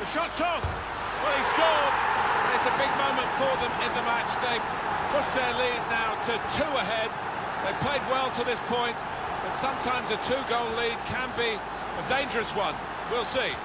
The shot's on. Well, he scored. It's a big moment for them in the match. They've pushed their lead now to two ahead. They've played well to this point, but sometimes a two-goal lead can be a dangerous one. We'll see.